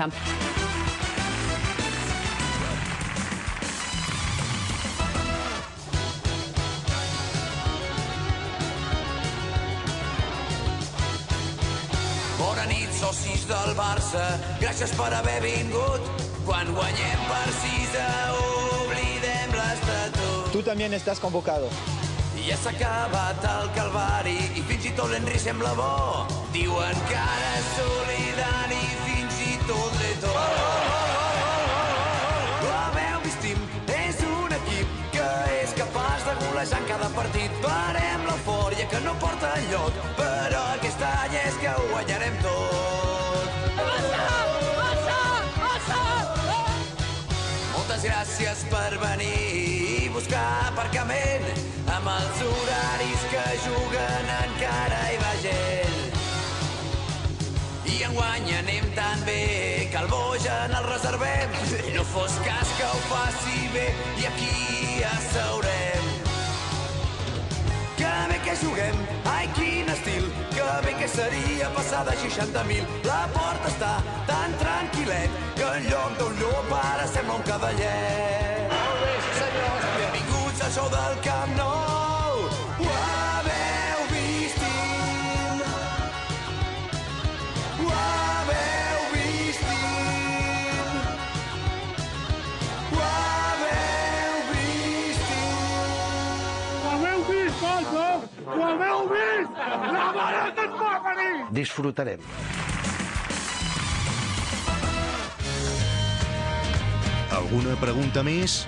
començar. Bona nit, socis del Barça. Gràcies per haver vingut. Quan guanyem per 6 a 1, oblidem l'estatut. Tú también estás convocado. Ja s'ha acabat el calvari i fins i tot l'Henry sembla bo. Diuen que ara és en cada partit. Parem l'eufòria que no porta enlloc, però aquest any és que ho guanyarem tot. Moltes gràcies per venir i buscar aparcament amb els horaris que juguen encara hi va gent. I enguany anem tan bé que el Bojan el reservem. No fos cas que ho faci bé i aquí juguem, ai quin estil, que bé que seria passar de 60.000. La porta està tan tranquil·let que en lloc d'un llop ara sembla un cavallet. Molt bé, sí senyors. Benvinguts al show del Camp Ho haveu vist? La mare que et va venir! Disfrutarem. Alguna pregunta més?